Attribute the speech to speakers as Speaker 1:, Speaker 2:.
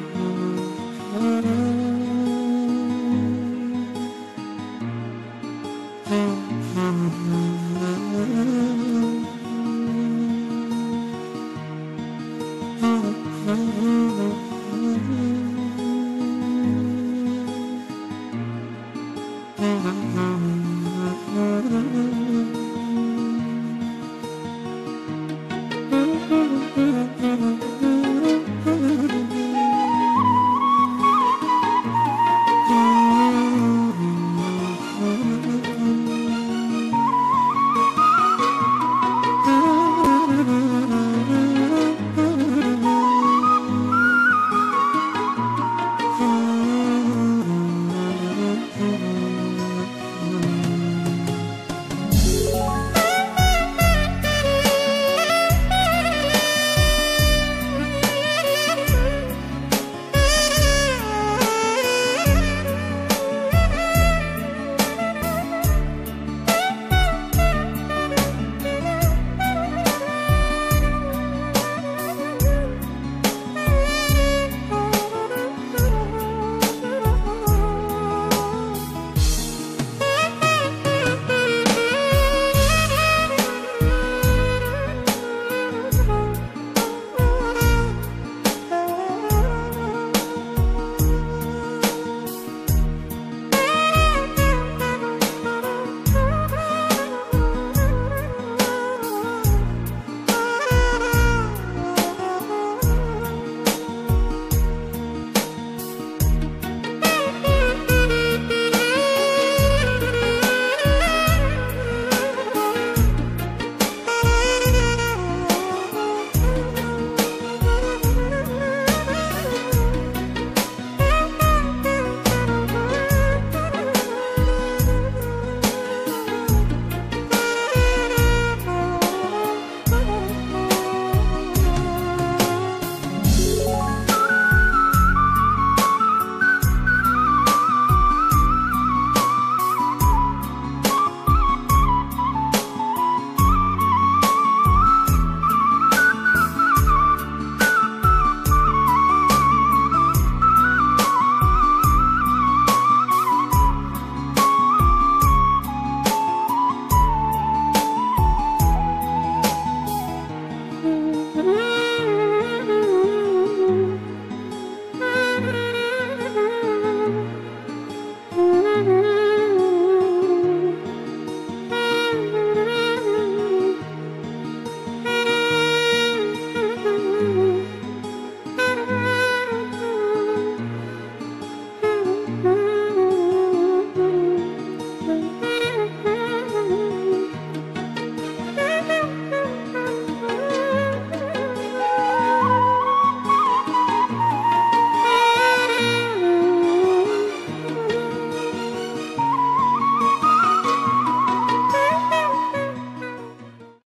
Speaker 1: Mm-hmm.